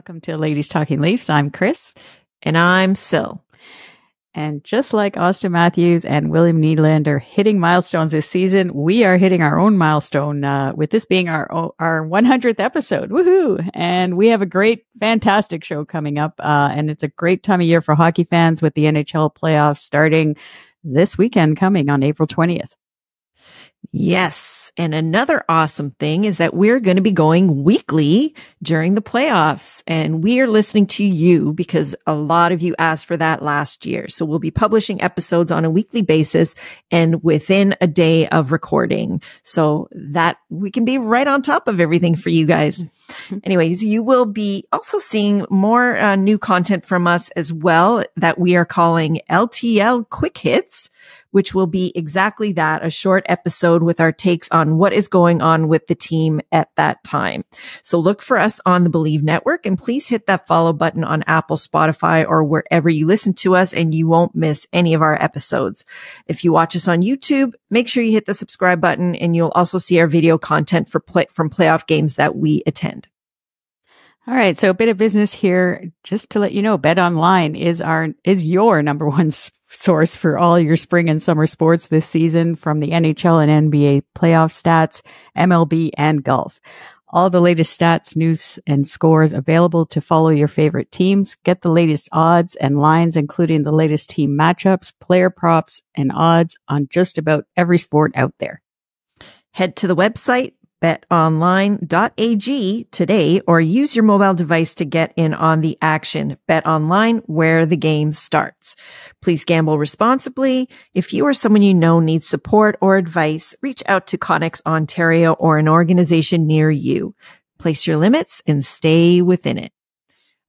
Welcome to Ladies Talking Leafs. I'm Chris. And I'm Sil. And just like Auston Matthews and William Nylander hitting milestones this season, we are hitting our own milestone uh, with this being our our 100th episode. Woohoo! And we have a great, fantastic show coming up. Uh, and it's a great time of year for hockey fans with the NHL playoffs starting this weekend coming on April 20th. Yes. And another awesome thing is that we're going to be going weekly during the playoffs and we are listening to you because a lot of you asked for that last year. So we'll be publishing episodes on a weekly basis and within a day of recording so that we can be right on top of everything for you guys. Anyways, you will be also seeing more uh, new content from us as well that we are calling LTL quick hits which will be exactly that, a short episode with our takes on what is going on with the team at that time. So look for us on the Believe Network and please hit that follow button on Apple, Spotify, or wherever you listen to us and you won't miss any of our episodes. If you watch us on YouTube, make sure you hit the subscribe button and you'll also see our video content for play- from playoff games that we attend. All right, so a bit of business here, just to let you know, Bet Online is our is your number one source for all your spring and summer sports this season from the NHL and NBA playoff stats, MLB and golf. All the latest stats, news and scores available to follow your favorite teams. Get the latest odds and lines, including the latest team matchups, player props, and odds on just about every sport out there. Head to the website betonline.ag today or use your mobile device to get in on the action. Bet online where the game starts. Please gamble responsibly. If you or someone you know needs support or advice, reach out to Connex Ontario or an organization near you. Place your limits and stay within it.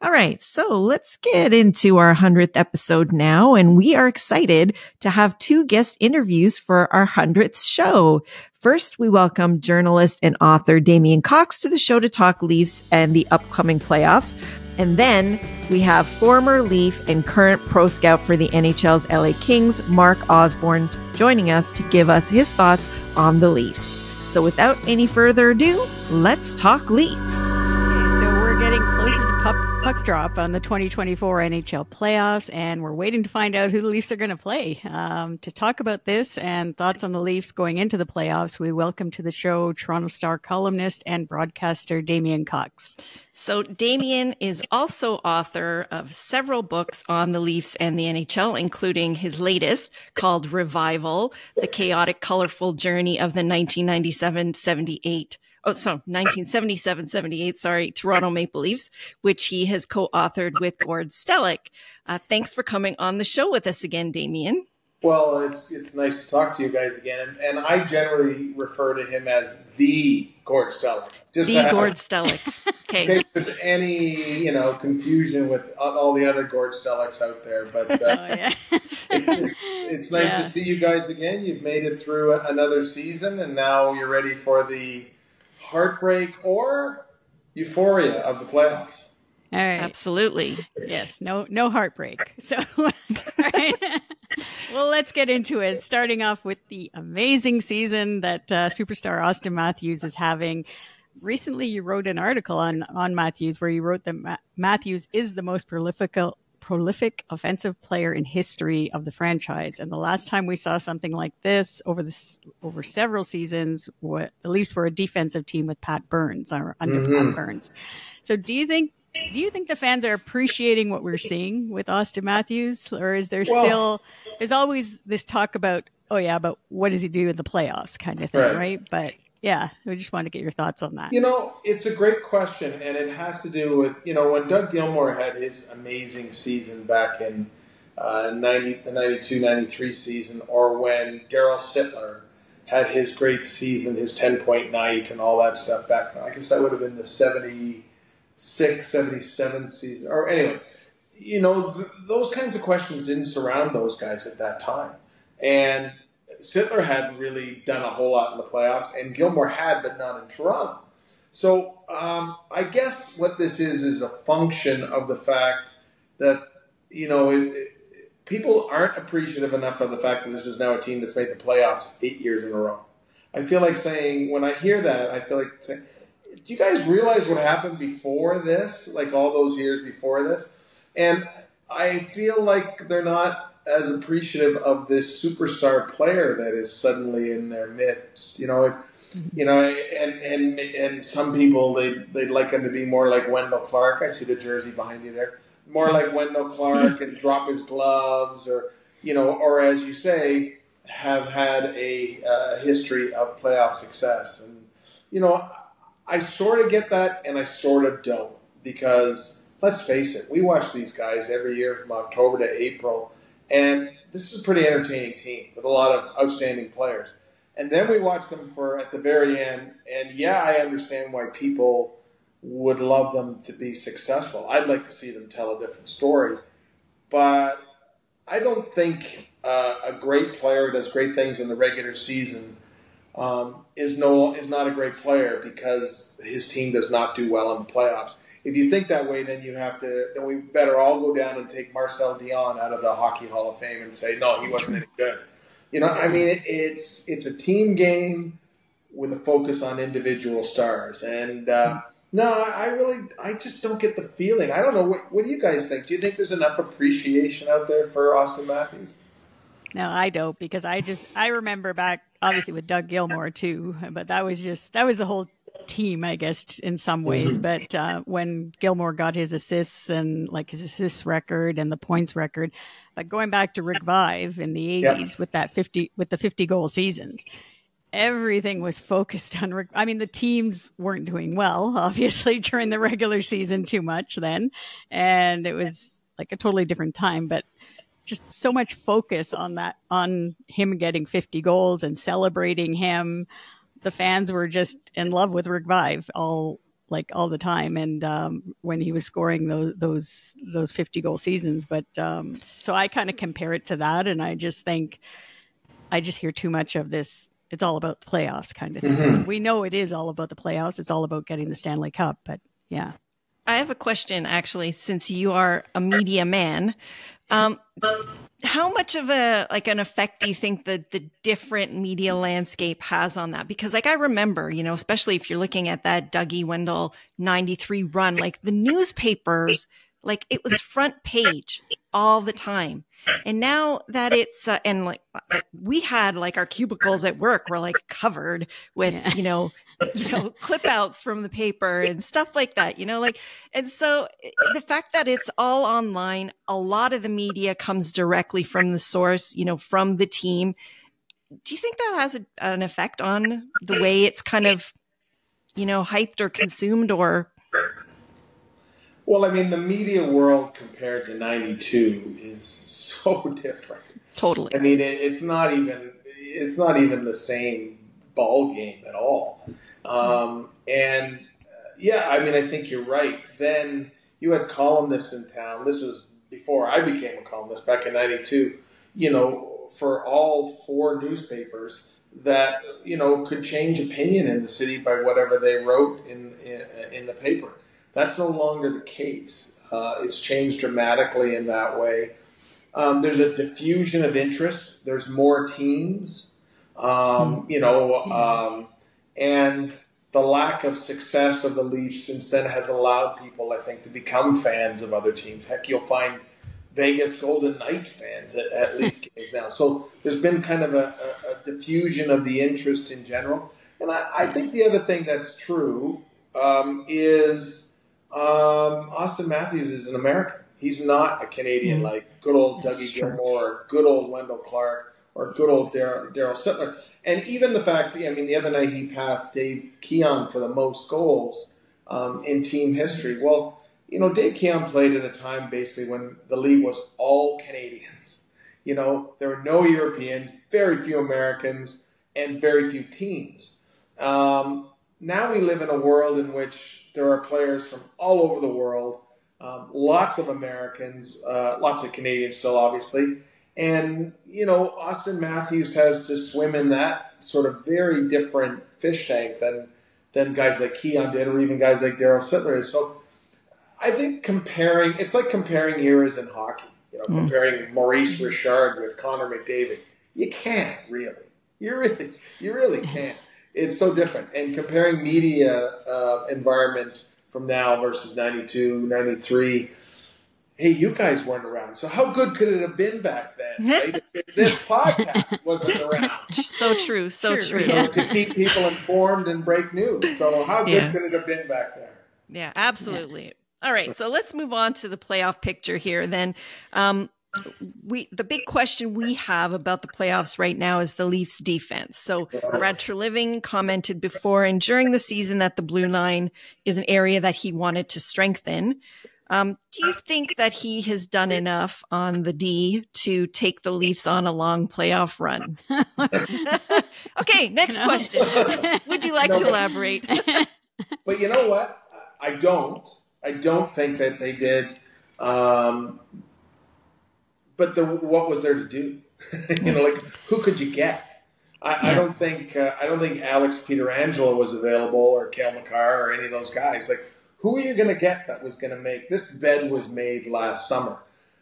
All right. So let's get into our 100th episode now. And we are excited to have two guest interviews for our 100th show. First, we welcome journalist and author Damien Cox to the show to talk Leafs and the upcoming playoffs. And then we have former Leaf and current pro scout for the NHL's LA Kings, Mark Osborne, joining us to give us his thoughts on the Leafs. So without any further ado, let's talk Leafs. Getting closer to pup puck drop on the 2024 NHL playoffs, and we're waiting to find out who the Leafs are going to play. Um, to talk about this and thoughts on the Leafs going into the playoffs, we welcome to the show Toronto Star columnist and broadcaster Damien Cox. So, Damien is also author of several books on the Leafs and the NHL, including his latest called Revival The Chaotic, Colorful Journey of the 1997 78 oh, so 1977 78, sorry, Toronto Maple Leafs, which he has co authored with Gord Stellick. Uh, thanks for coming on the show with us again, Damien. Well, it's it's nice to talk to you guys again, and, I generally refer to him as the Gord Stellick. Just the Gord Stellick. Okay. In case there's any you know confusion with all the other Gord Stellicks out there, but uh, oh, yeah. it's, it's, it's, nice yeah. to see you guys again. You've made it through another season, and now you're ready for the heartbreak or euphoria of the playoffs. All right. Absolutely. Yes. No no heartbreak. So well, let's get into it. Starting off with the amazing season that uh, superstar Auston Matthews is having. Recently, you wrote an article on on Matthews where you wrote that Ma- Matthews is the most prolific prolific offensive player in history of the franchise. And the last time we saw something like this over this over several seasons, what the Leafs were a defensive team with Pat Burns or under mm-hmm. Pat Burns. So do you think do you think the fans are appreciating what we're seeing with Auston Matthews, or is there well, still there's always this talk about oh yeah, but what does he do in the playoffs kind of thing, right? right? But yeah, we just want to get your thoughts on that. You know, it's a great question, and it has to do with you know when Doug Gilmour had his amazing season back in uh, 90, the 92 93 season, or when Darryl Sittler had his great season, his 10 point night, and all that stuff back. I guess that would have been the 76, 77 season. Or, anyway, you know, th- those kinds of questions didn't surround those guys at that time. And Sittler hadn't really done a whole lot in the playoffs, and Gilmour had, but not in Toronto. So um, I guess what this is is a function of the fact that you know it, it, people aren't appreciative enough of the fact that this is now a team that's made the playoffs eight years in a row. I feel like saying when I hear that, I feel like saying do you guys realize what happened before this? Like all those years before this? And I feel like they're not as appreciative of this superstar player that is suddenly in their midst. You know, you know, and and and some people they they'd like him to be more like Wendell Clark. I see the jersey behind you there. More like Wendell Clark and drop his gloves, or you know, or as you say, have had a uh, history of playoff success. And you know, I sort of get that, and I sort of don't because let's face it, we watch these guys every year from October to April, and this is a pretty entertaining team with a lot of outstanding players. And then we watch them for at the very end, and yeah, I understand why people would love them to be successful. I'd like to see them tell a different story, but I don't think uh, a great player who does great things in the regular season um, is no is not a great player because his team does not do well in the playoffs if you think that way, then you have to. Then we better all go down and take Marcel Dionne out of the Hockey Hall of Fame and say, no, he wasn't any good. You know, I mean, it, it's it's a team game with a focus on individual stars, and uh, no, I really, I just don't get the feeling. I don't know. What, what do you guys think? Do you think there's enough appreciation out there for Auston Matthews? No, I don't because I just I remember back obviously with Doug Gilmour too, but that was just that was the whole team, I guess, in some ways. Mm-hmm. But uh, when Gilmour got his assists and like his assists record and the points record, but going back to Rick Vaive in the eighties yep. with that fifty with the fifty goal seasons, everything was focused on Rick. I mean, the teams weren't doing well, obviously, during the regular season too much then, and it was like a totally different time. But just so much focus on that on him getting 50 goals and celebrating him the fans were just in love with Rick Vaive all like all the time and um, when he was scoring those those those 50 goal seasons but um, so I kind of compare it to that and I just think I just hear too much of this it's all about the playoffs kind of thing. Mm-hmm. We know it is all about the playoffs. It's all about getting the Stanley Cup, but yeah. I have a question actually since you are a media man. Um, how much of a like an effect do you think that the different media landscape has on that? Because like I remember, you know, especially if you're looking at that Dougie wendell 93 run, like the newspapers, like it was front page all the time. And now that it's, uh, and like we had like our cubicles at work were like covered with, yeah. you know, you know, clip outs from the paper and stuff like that, you know, like, and so eh, the fact that it's all online, a lot of the media comes directly from the source, you know, from the team. Do you think that has a, an effect on the way it's kind of, you know, hyped or consumed or? Well, I mean, the media world compared to 92 is so different. Totally. I mean, it, it's not even, it's not even the same ball game at all. Um, and uh, yeah, I mean, I think you're right. Then you had columnists in town. This was before I became a columnist back in '92. You know, for all four newspapers that you know could change opinion in the city by whatever they wrote in in, in the paper. That's no longer the case. Uh, it's changed dramatically in that way. Um, there's a diffusion of interest. There's more teams. Um, you know, um, and the lack of success of the Leafs since then has allowed people, I think, to become fans of other teams. Heck, you'll find Vegas Golden Knights fans at, at Leaf games now. So there's been kind of a, a, a diffusion of the interest in general. And I, I think the other thing that's true um, is um, Auston Matthews is an American. He's not a Canadian mm-hmm. like good old Dougie Gilmour, good old Wendell Clark or good old Darryl Sittler. And even the fact, I mean, the other night he passed Dave Keon for the most goals um, in team history. Well, you know, Dave Keon played at a time basically when the league was all Canadians. You know, there were no Europeans, very few Americans, and very few teams. Um, now we live in a world in which there are players from all over the world, um, lots of Americans, uh, lots of Canadians still, obviously, and, you know, Auston Matthews has to swim in that sort of very different fish tank than, than guys like Keon did or even guys like Darryl Sittler is. So I think comparing, it's like comparing eras in hockey, you know, mm. comparing Maurice Richard with Connor McDavid. You can't really. You really, you really can't. it's so different. And comparing media uh, environments from now versus 92, 93, hey, you guys weren't around. So how good could it have been back then? Right? this podcast wasn't around. So true. So true. true. Yeah. To keep people informed and break news. So how good yeah. could it have been back then? Yeah, absolutely. Yeah. All right, so let's move on to the playoff picture here. Then, um, we the big question we have about the playoffs right now is the Leafs defense. So Brad Treliving commented before and during the season that the blue line is an area that he wanted to strengthen. Um, do you think that he has done enough on the D to take the Leafs on a long playoff run? okay, next no. question. Would you like no, to elaborate? but you know what? I don't. I don't think that they did. Um, but the, what was there to do? you know, like who could you get? I, I don't think uh, I don't think Alex Pietrangelo was available or Cale Makar or any of those guys. Like, who are you going to get that was going to make this bed was made last summer?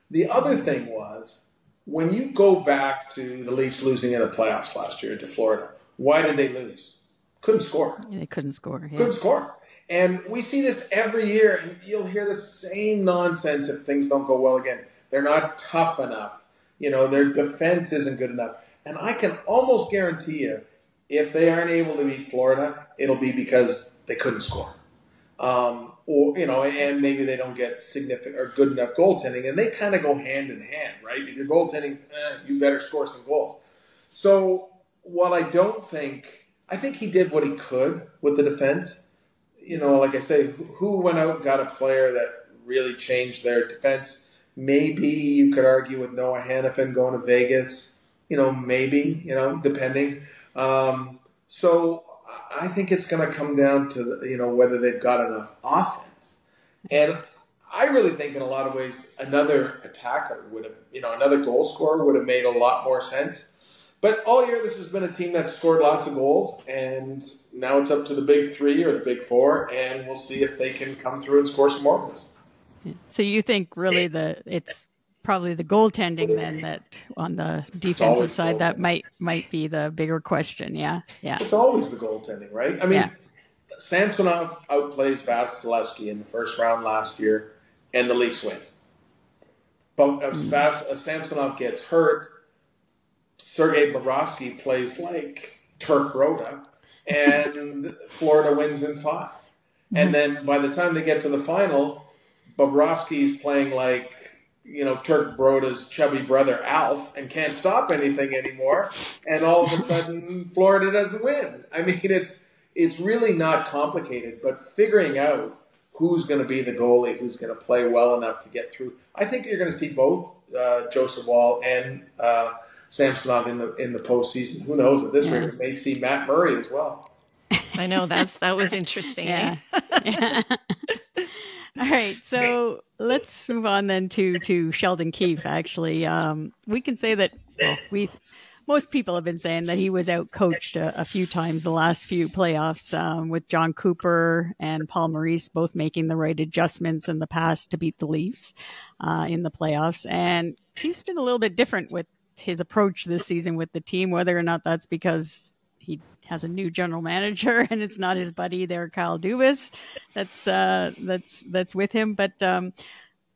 The other thing was when you go back to the Leafs losing in the playoffs last year to Florida. Why did they lose? Couldn't score. Yeah, they couldn't score. Yeah. Couldn't score. And we see this every year, and you'll hear the same nonsense if things don't go well again. They're not tough enough. You know, their defense isn't good enough. And I can almost guarantee you, if they aren't able to beat Florida, it'll be because they couldn't score. Um, or, you know, and maybe they don't get significant or good enough goaltending. And they kind of go hand in hand, right? If your goaltending's, eh, you better score some goals. So while I don't think, I think he did what he could with the defense. You know, like I say, who went out and got a player that really changed their defense? Maybe you could argue with Noah Hanifin going to Vegas. You know, maybe you know, depending. Um, so I think it's going to come down to you know whether they've got enough offense, and I really think in a lot of ways another attacker would have you know another goal scorer would have made a lot more sense. But all year, this has been a team that's scored lots of goals, and now it's up to the big three or the big four, and we'll see if they can come through and score some more goals. So you think really the it's probably the goaltending then that on the defensive side that might might be the bigger question. Yeah, yeah. It's always the goaltending, right? I mean, yeah. Samsonov outplays Vasilevskiy in the first round last year, and the Leafs win. But as mm. Vas- as Samsonov gets hurt, Sergei Bobrovsky plays like Turk Broda, and Florida wins in 5 And mm-hmm. then by the time they get to the final, Bobrovsky's playing like you know Turk Broda's chubby brother Alf and can't stop anything anymore, and all of a sudden Florida doesn't win. I mean, it's it's really not complicated, but figuring out who's going to be the goalie, who's going to play well enough to get through. I think you're going to see both uh, Joseph Woll and uh, Samsonov in the in the postseason. Who knows? At this yeah. rate, we may see Matt Murray as well. I know that's that was interesting. yeah. yeah. All right, so let's move on then to to Sheldon Keefe. Actually, um, we can say that well, we most people have been saying that he was out coached a, a, few times the last few playoffs um, with Jon Cooper and Paul Maurice both making the right adjustments in the past to beat the Leafs uh, in the playoffs. And Keefe's been a little bit different with his approach this season with the team, whether or not that's because he has a new general manager and it's not his buddy there, Kyle Dubas, that's uh, that's that's with him. But um,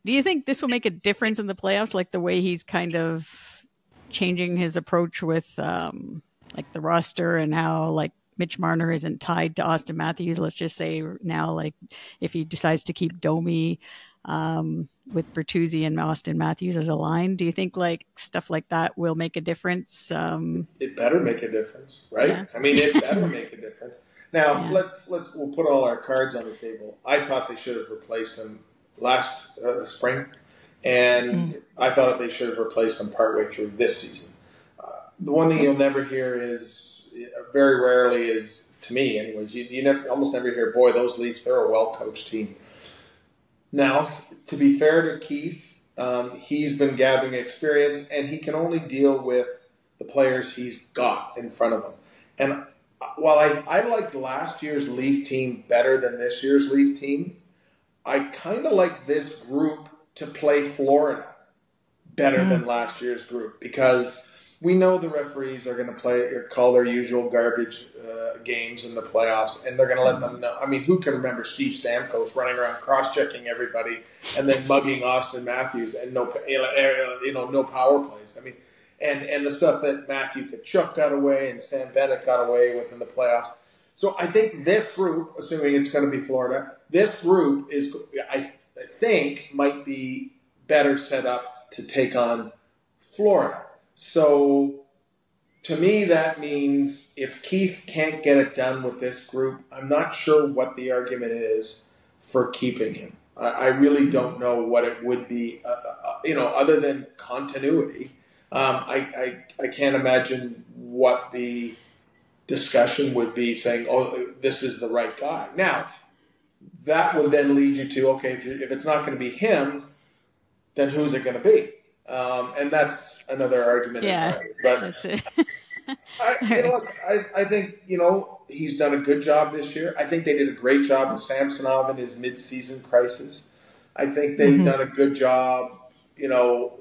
do you think this will make a difference in the playoffs, like the way he's kind of changing his approach with um, like the roster and how like Mitch Marner isn't tied to Auston Matthews. Let's just say now, like if he decides to keep Domi, um, with Bertuzzi and Auston Matthews as a line. Do you think like stuff like that will make a difference? Um, it better make a difference, right? Yeah. I mean, it better make a difference. Now yeah. let's let's we'll put all our cards on the table. I thought they should have replaced him last uh, spring, and mm. I thought they should have replaced him partway through this season. Uh, the one thing you'll never hear is very rarely is to me, anyways. You, you never, almost never hear, "Boy, those Leafs, they're a well coached team." Now, to be fair to Keefe, um, he's been gathering experience, and he can only deal with the players he's got in front of him. And uh, while I, I liked last year's Leaf team better than this year's Leaf team, I kind of like this group to play Florida better mm. than last year's group because we know the referees are going to play or call their usual garbage uh, games in the playoffs, and they're going to let them know. I mean, who can remember Steve Stamkos running around cross-checking everybody and then mugging Auston Matthews and no, you know, no power plays. I mean, and and the stuff that Matthew Tkachuk got away and Sam Bennett got away with in the playoffs. So I think this group, assuming it's going to be Florida, this group is, I, I think, might be better set up to take on Florida. So to me, that means if Keefe can't get it done with this group, I'm not sure what the argument is for keeping him. I, I really don't know what it would be, uh, uh, uh you know, other than continuity. Um, I, I, I can't imagine what the discussion would be saying, oh, this is the right guy. Now, that would then lead you to, okay, if, if it's not going to be him, then who's it going to be? Um, and that's another argument. Yeah, but I, look, I, I think you know he's done a good job this year. I think they did a great job with Samsonov in his midseason crisis. I think they've mm-hmm. done a good job, you know,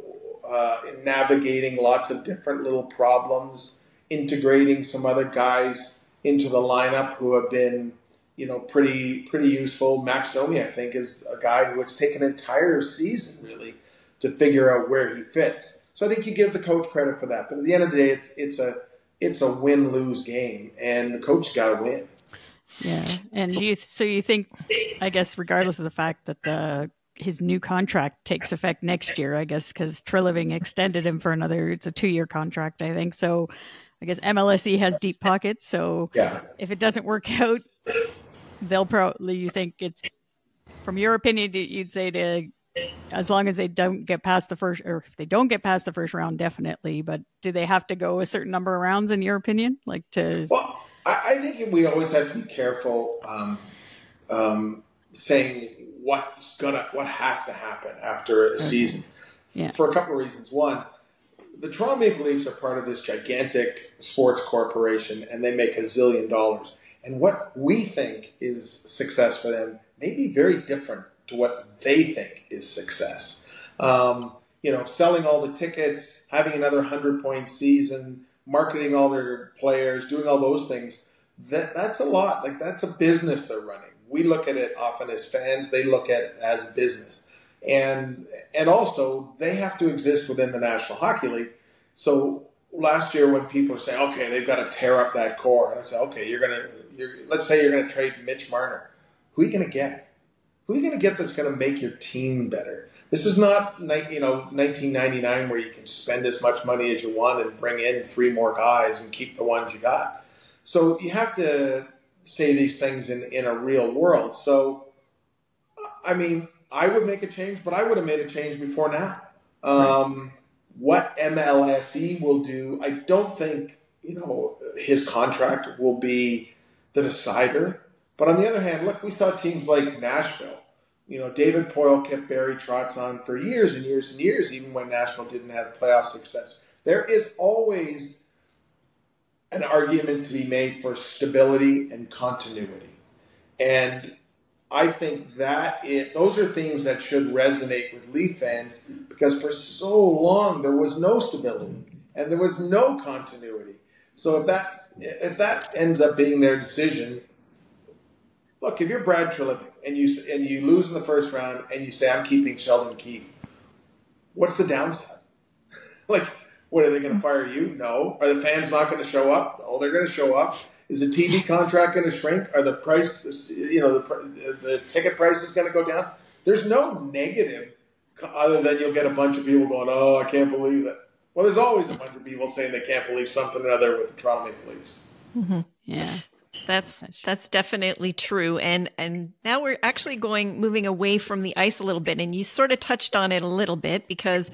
uh, in navigating lots of different little problems, integrating some other guys into the lineup who have been, you know, pretty pretty useful. Max Domi, I think, is a guy who has taken an entire season really to figure out where he fits. So I think you give the coach credit for that. But at the end of the day, it's it's a it's a win lose game, and the coach got to win. Yeah, and you so you think, I guess, regardless of the fact that the his new contract takes effect next year, I guess, because Treliving extended him for another. It's a two year contract, I think. So, I guess MLSE has deep pockets. So, yeah. if it doesn't work out, they'll probably. You think it's from your opinion, you'd say to as long as they don't get past the first, or if they don't get past the first round, definitely. But do they have to go a certain number of rounds, in your opinion? Like to? Well, I, I think we always have to be careful um, um, saying what's gonna, what has to happen after a okay. season. Yeah. For a couple of reasons. One, the Toronto Maple Leafs are part of this gigantic sports corporation, and they make a zillion dollars. And what we think is success for them may be very different to what they think is success. Um, you know, selling all the tickets, having another hundred point season, marketing all their players, doing all those things. That that's a lot. Like that's a business they're running. We look at it often as fans. They look at it as business, and and also they have to exist within the National Hockey League. So last year, when people are saying, "Okay, they've got to tear up that core," and I say, "Okay, you're gonna, you're, let's say you're gonna trade Mitch Marner. Who are you gonna get? Who are you going to get that's going to make your team better? This is not you know 1999 where you can spend as much money as you want and bring in three more guys and keep the ones you got. So you have to say these things in, in a real world. So, I mean, I would make a change, but I would have made a change before now. Um, right. What MLSE will do, I don't think you know his contract will be the decider. But on the other hand, look, we saw teams like Nashville. You know, David Poile kept Barry Trotz on for years and years and years, even when Nashville didn't have playoff success. There is always an argument to be made for stability and continuity. And I think that it, those are themes that should resonate with Leaf fans because for so long there was no stability and there was no continuity. So if that if that ends up being their decision, look, if you're Brad Treliving and you and you lose in the first round and you say I'm keeping Sheldon Keefe, what's the downside? like, what are they going to fire you? No. Are the fans not going to show up? Oh, they're going to show up. Is the TV contract going to shrink? Are the price, you know, the, the ticket price is going to go down? There's no negative other than you'll get a bunch of people going, "Oh, I can't believe it." Well, there's always a bunch of people saying they can't believe something or other with the Toronto Maple Leafs. Mm-hmm. Yeah. That's that's definitely true. And and now we're actually going moving away from the ice a little bit. And you sort of touched on it a little bit because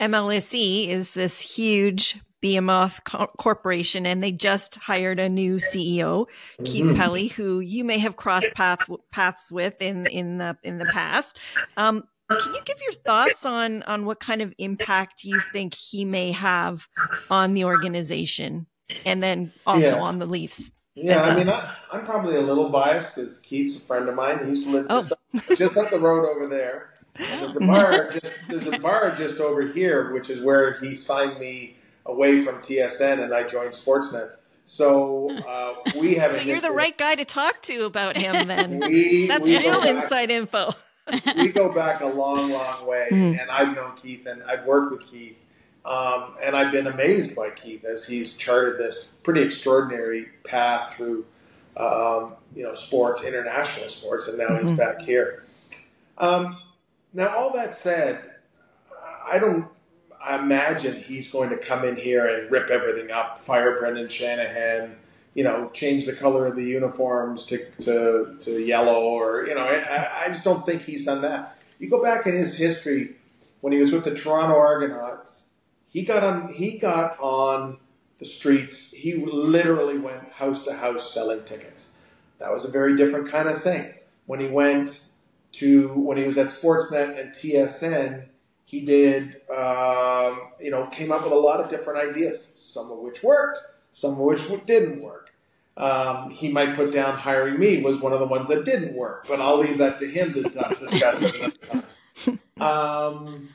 MLSE is this huge behemoth co- corporation, and they just hired a new CEO, mm-hmm. Keith Pelley, who you may have crossed path, paths with in in the in the past. Um, can you give your thoughts on on what kind of impact you think he may have on the organization, and then also yeah. on the Leafs? Yeah, I mean, I, am probably a little biased because Keith's a friend of mine. He used to live oh. just, up, just up the road over there. And there's a bar just there's a bar just over here, which is where he signed me away from TSN and I joined Sportsnet. So uh, we have. so you're the right guy to talk to about him. Then we, that's we real inside info. we go back a long, long way, mm. and I've known Keith and I've worked with Keith, um, and I've been amazed by Keith as he's charted this pretty extraordinary path through, um, you know, sports, international sports, and now mm-hmm. he's back here. Um, now, all that said, I don't imagine he's going to come in here and rip everything up, fire Brendan Shanahan, you know, change the color of the uniforms to, to, to yellow, or, you know, I, I just don't think he's done that. You go back in his history when he was with the Toronto Argonauts, he got on, he got on the streets. He literally went house to house selling tickets. That was a very different kind of thing. When he went to, when he was at Sportsnet and TSN, he did, um, you know, came up with a lot of different ideas, some of which worked, some of which didn't work. Um, he might put down hiring me was one of the ones that didn't work, but I'll leave that to him to discuss at another time. Um,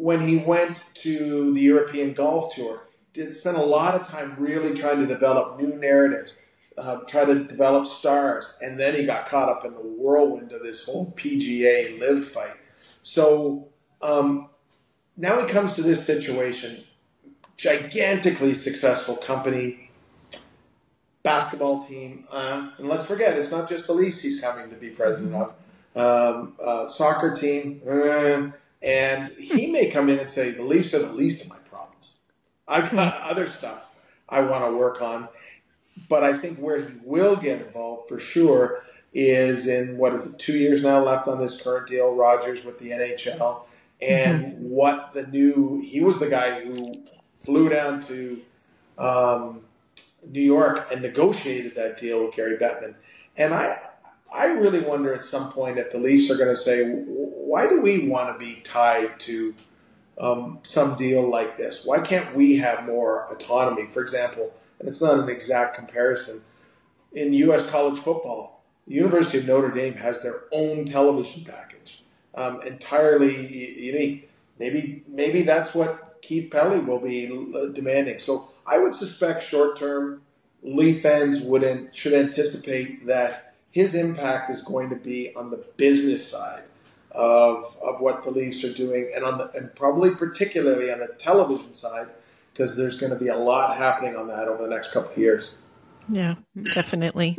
when he went to the European Golf Tour, did spend a lot of time really trying to develop new narratives, uh, try to develop stars, and then he got caught up in the whirlwind of this whole PGA LIV fight. So um, now he comes to this situation gigantically successful company, basketball team, uh, and let's forget it's not just the Leafs he's coming to be president of. Um, uh, soccer team, uh, and he may come in and say the Leafs are the least of my problems. I've got other stuff I want to work on, but I think where he will get involved for sure is in what is it, two years now left on this current deal, Rogers with the NHL and mm-hmm. what the new he was the guy who flew down to um, New York and negotiated that deal with Gary Bettman. And I I really wonder at some point if the Leafs are going to say, why do we want to be tied to um, some deal like this? Why can't we have more autonomy? For example, and it's not an exact comparison, in U.S. college football, the University of Notre Dame has their own television package um, entirely unique. Maybe maybe that's what Keith Pelley will be demanding. So I would suspect short term Leaf fans would should anticipate that his impact is going to be on the business side of of what the Leafs are doing, and on the and probably particularly on the television side, because there's going to be a lot happening on that over the next couple of years. Yeah, definitely.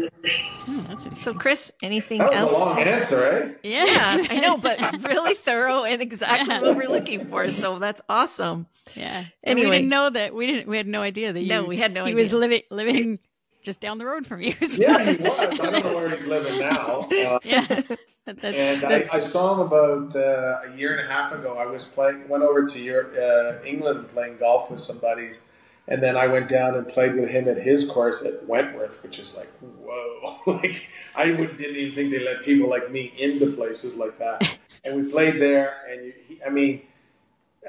Oh, so, Chris, anything that was else? A long answer, eh? Yeah, I know, but really thorough and exactly yeah. what we're looking for. So that's awesome. Yeah. Anyway, we didn't know that. We didn't. We had no idea that. You, no, we had no. He idea. was living living just down the road from you. Yeah, he was. I don't know where he's living now. Uh, yeah. That's, and that's... I, I, saw him about uh, a year and a half ago. I was playing, went over to Europe, uh, England playing golf with some buddies, and then I went down and played with him at his course at Wentworth, which is like, whoa. like, I would, didn't even think they let people like me into places like that. and we played there, and he, I mean,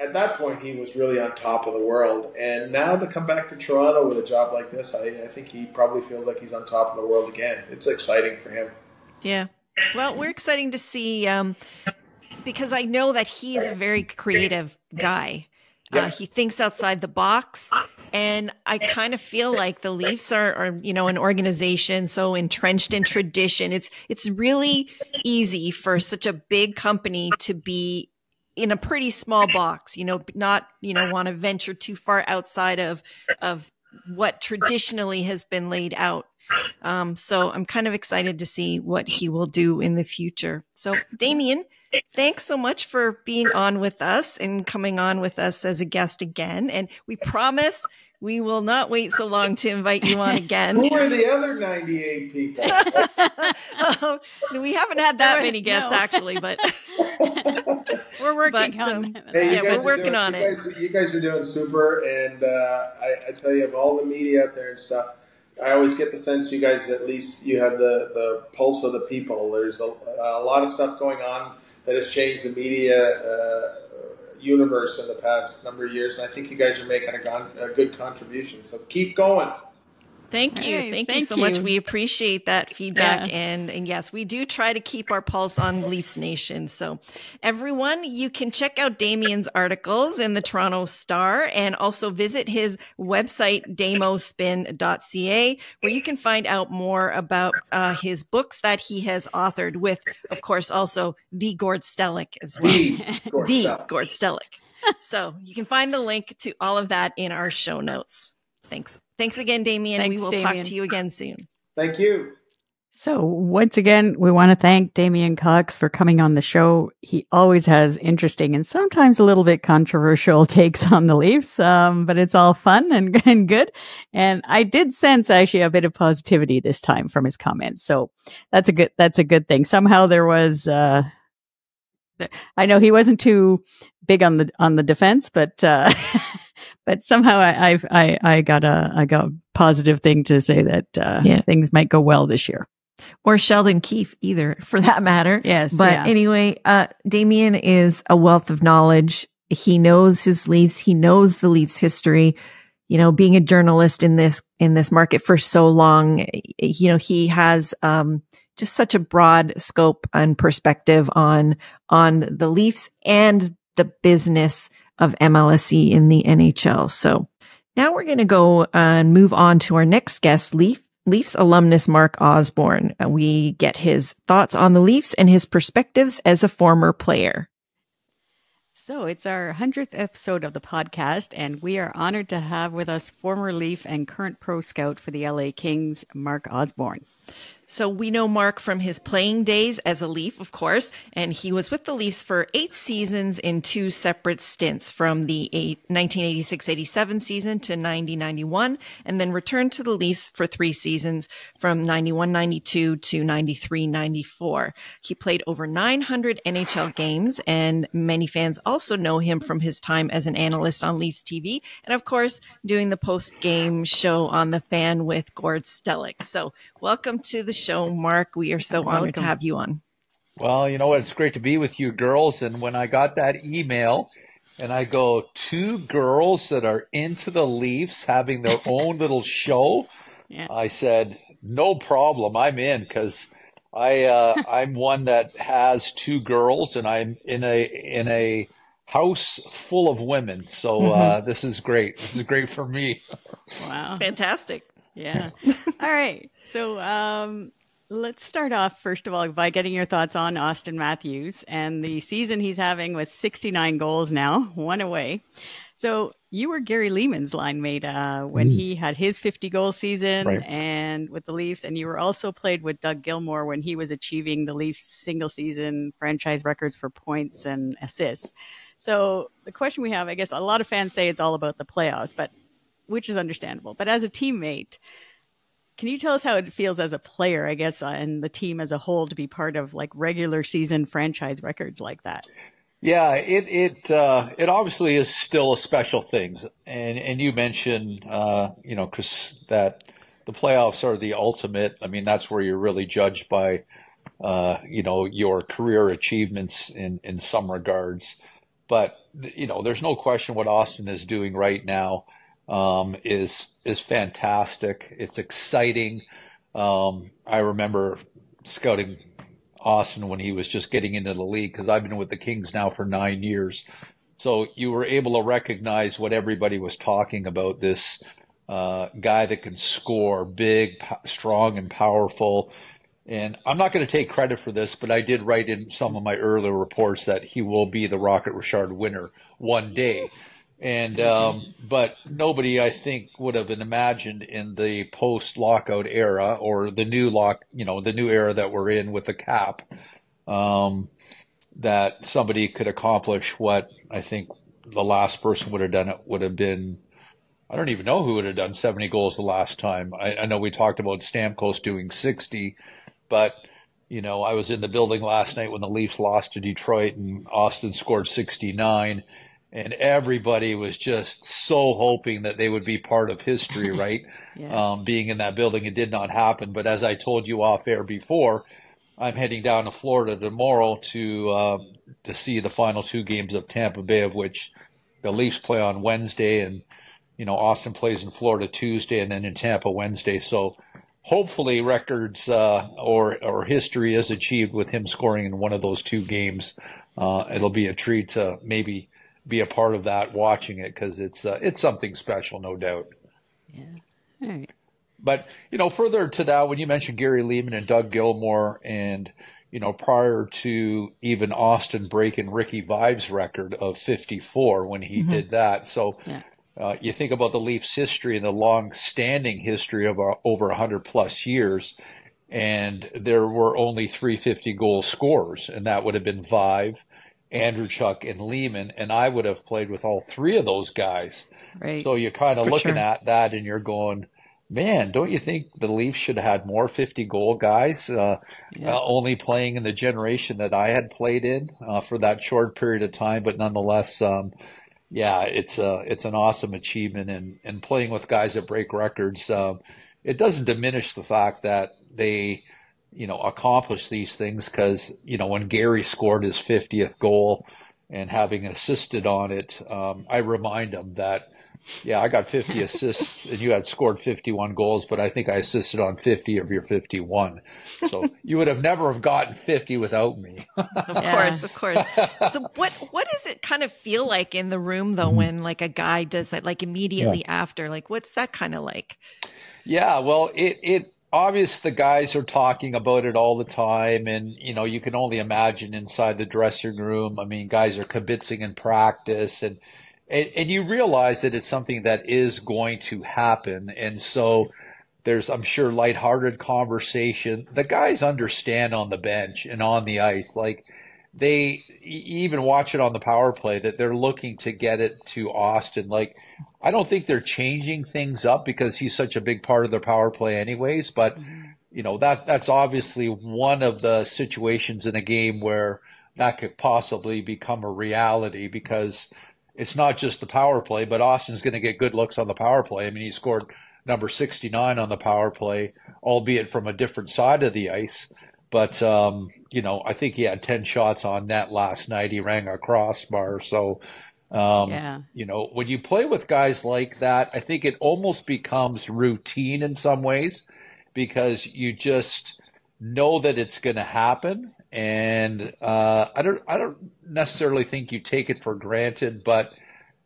at that point, he was really on top of the world. And now to come back to Toronto with a job like this, I, I think he probably feels like he's on top of the world again. It's exciting for him. Yeah. Well, we're exciting to see um, because I know that he is a very creative guy. Uh, he thinks outside the box. And I kind of feel like the Leafs are, are, you know, an organization so entrenched in tradition. It's, it's really easy for such a big company to be in a pretty small box, you know, not, you know, want to venture too far outside of, of what traditionally has been laid out. Um, so I'm kind of excited to see what he will do in the future. So, Damien, thanks so much for being on with us and coming on with us as a guest again. And we promise we will not wait so long to invite you on again. Who are the other 98 people? um, we haven't had that many guests no. actually, but we're working but, on um, it. Hey, yeah, we're working doing, on you it. Guys, you guys are doing super. And uh, I, I tell you, of all the media out there and stuff, I always get the sense you guys at least you have the, the pulse of the people. There's a, a lot of stuff going on that has changed the media uh, universe in the past number of years, and I think you guys are making a, a good contribution. So keep going. Thank you. Hey, thank, thank you so you. much. We appreciate that feedback. Yeah. And, and yes, we do try to keep our pulse on Leafs Nation. So everyone, you can check out Damien's articles in the Toronto Star and also visit his website, damospin.ca, where you can find out more about uh, his books that he has authored with, of course, also the Gord Stellick as well. The Gord the Gord Stellick. so you can find the link to all of that in our show notes. Thanks. Thanks again, Damien. Thanks, we will Damien. talk to you again soon. Thank you. So once again, we want to thank Damien Cox for coming on the show. He always has interesting and sometimes a little bit controversial takes on the Leafs, um, but it's all fun and, and good. And I did sense actually a bit of positivity this time from his comments. So that's a good that's a good thing. Somehow there was. Uh, I know he wasn't too big on the on the defense, but uh, but somehow I I've, I I got a I got a positive thing to say that uh, Yeah. things might go well this year. Or Sheldon Keefe either for that matter. Yes, But yeah. anyway, uh, Damien is a wealth of knowledge. He knows his Leafs. He knows the Leafs history. You know, being a journalist in this, in this market for so long, you know, he has, um, just such a broad scope and perspective on, on the Leafs and the business of MLSE in the NHL. So now we're going to go and move on to our next guest, Leaf. Leafs alumnus Mark Osborne. Uh, We get his thoughts on the Leafs and his perspectives as a former player. So it's our 100th episode of the podcast, and we are honored to have with us former Leaf and current pro scout for the LA Kings, Mark Osborne. So we know Mark from his playing days as a Leaf, of course, and he was with the Leafs for eight seasons in two separate stints from the 1986-87 season to 90-91, and then returned to the Leafs for three seasons from 91-92 to 93-94. He played over 900 NHL games, and many fans also know him from his time as an analyst on Leafs TV, and of course, doing the post-game show on The Fan with Gord Stellick. So welcome to the show, Mark. We are so honored to have you on. Well, you know what? It's great to be with you girls. And when I got that email and I go, two girls that are into the Leafs having their own little show, Yeah. I said, no problem. I'm in because I, uh, I'm one that has two girls and I'm in a, in a house full of women. So, uh, this is great. This is great for me. Wow. Fantastic. Yeah. All right. So um, let's start off, first of all, by getting your thoughts on Auston Matthews and the season he's having with 69 goals now, one away. So you were Gary Leeman's line mate uh, when he had his 50 goal season Right. and with the Leafs, and you were also played with Doug Gilmour when he was achieving the Leafs single season franchise records for points and assists. So the question we have, I guess, a lot of fans say it's all about the playoffs, but which is understandable. But as a teammate, can you tell us how it feels as a player, I guess, uh, and the team as a whole to be part of like regular season franchise records like that? Yeah, it it uh, it obviously is still a special thing, and and you mentioned uh, you know Chris that the playoffs are the ultimate. I mean, that's where you're really judged by uh, you know your career achievements in in some regards. But you know, there's no question what Auston is doing right now um, is is fantastic. It's exciting. Um, I remember scouting Auston when he was just getting into the league because I've been with the Kings now for nine years. So you were able to recognize what everybody was talking about this uh, guy that can score big, p- strong, and powerful. And I'm not going to take credit for this, but I did write in some of my earlier reports that he will be the Rocket Richard winner one day. And um, but nobody, I think, would have been imagined in the post-lockout era or the new lock, you know, the new era that we're in with the cap, um, that somebody could accomplish what I think the last person would have done. It would have been, I don't even know who would have done 70 goals the last time. I, I know we talked about Stamkos doing 60, but you know, I was in the building last night when the Leafs lost to Detroit and Auston scored 69 and everybody was just so hoping that they would be part of history, right? Yeah. Um, being in that building, it did not happen. But as I told you off air before, I'm heading down to Florida tomorrow to um, to see the final two games of Tampa Bay, of which the Leafs play on Wednesday, and you know, Auston plays in Florida Tuesday and then in Tampa Wednesday. So hopefully records uh, or or history is achieved with him scoring in one of those two games. Uh, it'll be a treat to maybe be a part of that, watching it because it's uh, it's something special, no doubt. Yeah. All right. But you know, further to that, when you mentioned Gary Leeman and Doug Gilmour, and you know, prior to even Auston breaking Ricky Vaive's record of 54 when he mm-hmm. did that, so. Yeah. Uh, you think about the Leafs' history and the long-standing history of our, over 100 plus years, and there were only 350 goal scorers, and that would have been Vaive, Andreychuk, and Leeman, and I would have played with all three of those guys. Right. So you're kind of looking sure. at that, and you're going, man, don't you think the Leafs should have had more 50 goal guys, uh, yeah. uh, only playing in the generation that I had played in uh, for that short period of time? But nonetheless, um, yeah, it's a, it's an awesome achievement, and and playing with guys that break records, um, it doesn't diminish the fact that they, you know, accomplish these things because you know when Gary scored his 50th goal and having assisted on it, um, I remind him that yeah, I got 50 assists and you had scored 51 goals, but I think I assisted on 50 of your 51. So you would have never have gotten 50 without me. of course, of course. So what what does it kind of feel like in the room though mm-hmm. when like a guy does that like immediately yeah. after? Like what's that kind of like? Yeah, well, it it obvious the guys are talking about it all the time and you know, you can only imagine inside the dressing room. I mean, guys are kibitzing in practice and and, and you realize that it's something that is going to happen. And so there's, I'm sure, lighthearted conversation. The guys understand on the bench and on the ice, like they even watch it on the power play that they're looking to get it to Auston. Like, I don't think they're changing things up because he's such a big part of their power play, anyways. But you know that that's obviously one of the situations in a game where that could possibly become a reality because it's not just the power play, but Auston's going to get good looks on the power play. I mean, he scored number 69 on the power play, albeit from a different side of the ice. But, um, you know, I think he had 10 shots on net last night. He rang a crossbar. So, um, yeah. you know, when you play with guys like that, I think it almost becomes routine in some ways because you just know that it's going to happen and uh, I don't I don't necessarily think you take it for granted, but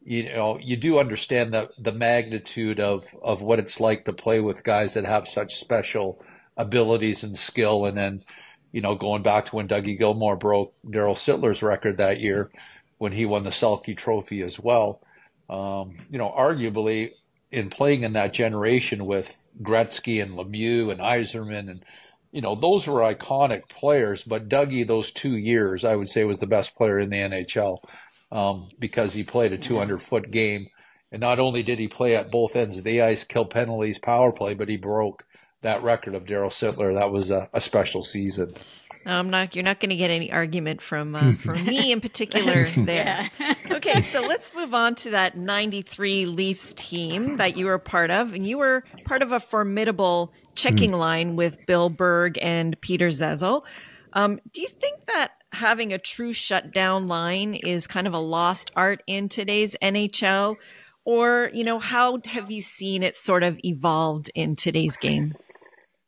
you know you do understand the the magnitude of of what it's like to play with guys that have such special abilities and skill, and then you know going back to when Dougie Gilmour broke Darryl Sittler's record that year when he won the Selke Trophy as well. Um, you know, arguably in playing in that generation with Gretzky and Lemieux and Yzerman and you know, those were iconic players, but Dougie, those two years, I would say, was the best player in the NHL um, because he played a 200 foot game. And not only did he play at both ends of the ice, kill penalties, power play, but he broke that record of Darryl Sittler. That was a, a special season. I'm not. You're not going to get any argument from uh, from me in particular there. okay, so let's move on to that '93 Leafs team that you were part of, and you were part of a formidable checking mm. line with Bill Berg and Peter Zezel. Um, do you think that having a true shutdown line is kind of a lost art in today's NHL? Or, you know, how have you seen it sort of evolved in today's game?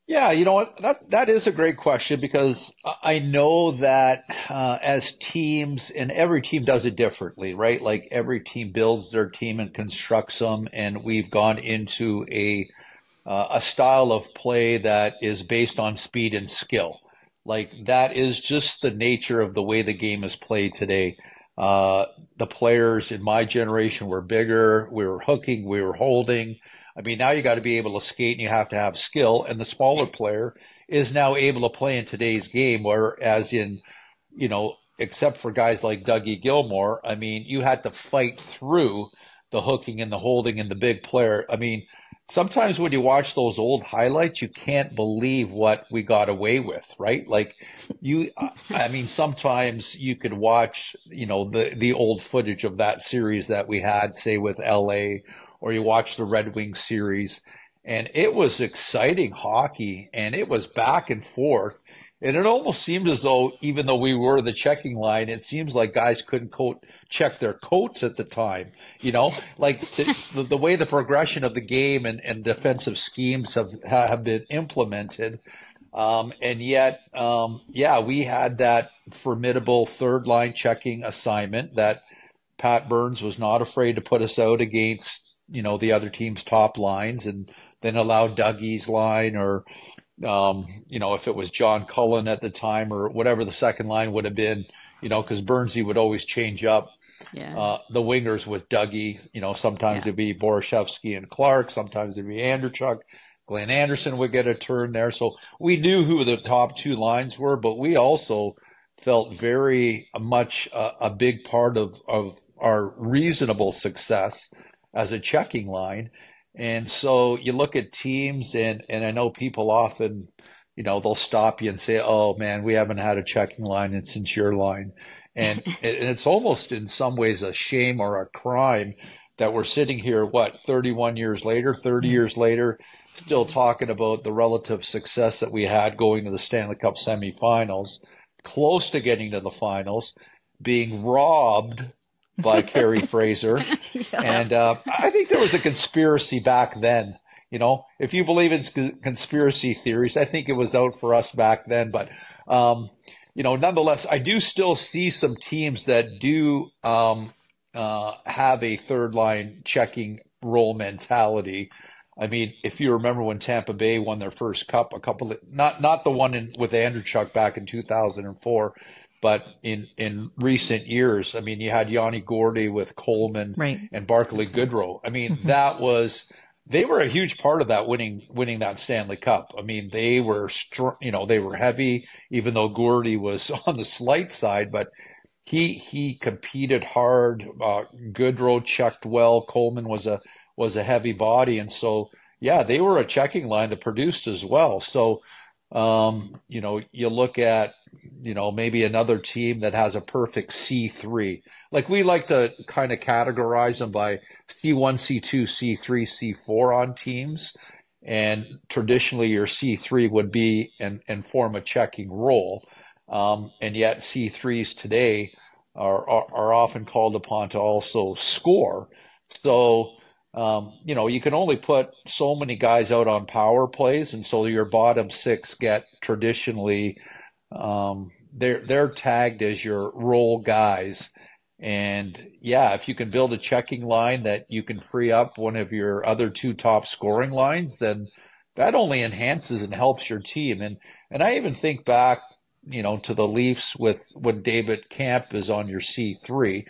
Yeah, you know what? That that is a great question because I know that uh, as teams, and every team does it differently, right? Like every team builds their team and constructs them, and we've gone into a uh, a style of play that is based on speed and skill. Like that is just the nature of the way the game is played today. Uh, the players in my generation were bigger. We were hooking. We were holding. I mean, now you got to be able to skate and you have to have skill. And the smaller player is now able to play in today's game, whereas in, you know, except for guys like Dougie Gilmour, I mean, you had to fight through the hooking and the holding and the big player. I mean, sometimes when you watch those old highlights, you can't believe what we got away with, right? Like you, I mean, sometimes you could watch, you know, the, the old footage of that series that we had, say with LA, or you watch the Red Wings series and it was exciting hockey and it was back and forth. And it almost seemed as though, even though we were the checking line, it seems like guys couldn't coat, check their coats at the time. You know, like to, the, the, way the progression of the game and, and defensive schemes have have been implemented. Um, and yet, um, yeah, we had that formidable third line checking assignment that Pat Burns was not afraid to put us out against, you know, the other team's top lines and then allow Dougie's line or um, you know, if it was John Cullen at the time or whatever the second line would have been, you know, because Burnsy would always change up yeah. uh, the wingers with Dougie. You know, sometimes yeah. it'd be Borschevsky and Clark, sometimes it'd be Andreychuk. Glenn Anderson would get a turn there. So we knew who the top two lines were, but we also felt very much a, a big part of, of our reasonable success as a checking line and so you look at teams, and, and I know people often, you know, they'll stop you and say, oh man, we haven't had a checking line and since your line. And, and it's almost in some ways a shame or a crime that we're sitting here, what, 31 years later, 30 mm-hmm. years later, still talking about the relative success that we had going to the Stanley Cup semifinals, close to getting to the finals, being robbed by Kerry Fraser. yeah. And uh, I think there was a conspiracy back then. You know, if you believe in conspiracy theories, I think it was out for us back then. But, um, you know, nonetheless, I do still see some teams that do um, uh, have a third line checking role mentality. I mean, if you remember when Tampa Bay won their first cup, a couple of not not the one in, with Andreychuk back in 2004, but in in recent years, I mean, you had Yanni Gourde with Coleman right. and Barclay Goodrow. I mean, mm-hmm. that was they were a huge part of that winning winning that Stanley Cup. I mean, they were str- you know they were heavy, even though Gourde was on the slight side, but he he competed hard. Uh, Goodrow checked well. Coleman was a was a heavy body, and so yeah, they were a checking line that produced as well. So um, you know, you look at, you know, maybe another team that has a perfect C3. Like we like to kind of categorize them by C1, C2, C3, C4 on teams. And traditionally your C3 would be and, and form a checking role. Um, and yet C3s today are, are, are often called upon to also score. So, um, you know, you can only put so many guys out on power plays, and so your bottom six get traditionally um, they're they're tagged as your role guys. And yeah, if you can build a checking line that you can free up one of your other two top scoring lines, then that only enhances and helps your team. And and I even think back, you know, to the Leafs with when David Kampf is on your C three.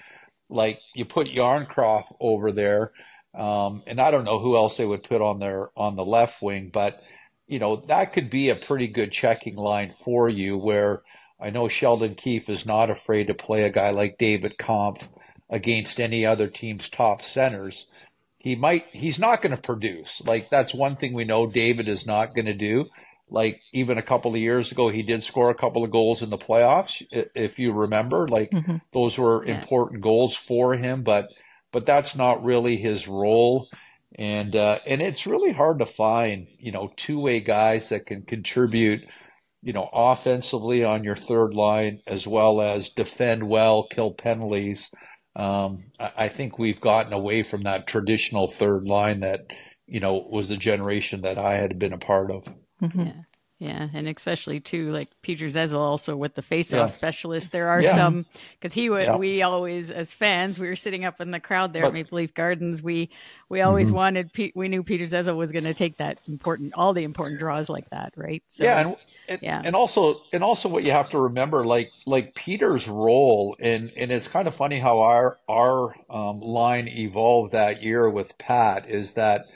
Like you put Jarnkrok over there um, and I don't know who else they would put on their on the left wing, but you know that could be a pretty good checking line for you. Where I know Sheldon Keefe is not afraid to play a guy like David Kampf against any other team's top centers. He might he's not going to produce. Like that's one thing we know David is not going to do. Like even a couple of years ago, he did score a couple of goals in the playoffs, if you remember. Like mm-hmm. those were yeah. important goals for him, but but that's not really his role. And uh, and it's really hard to find, you know, two way guys that can contribute, you know, offensively on your third line as well as defend well, kill penalties. Um, I, I think we've gotten away from that traditional third line that, you know, was the generation that I had been a part of. Mm-hmm. Yeah. Yeah, and especially too, like Peter Zezel, also with the face-off yeah. specialist. There are yeah. some because he would. Yeah. We always, as fans, we were sitting up in the crowd there but, at Maple Leaf Gardens. We we always mm-hmm. wanted. we knew Peter Zezel was going to take that important, all the important draws like that, right? So, yeah, and, and, yeah, and also, and also, what you have to remember, like like Peter's role, and and it's kind of funny how our our um, line evolved that year with Pat is that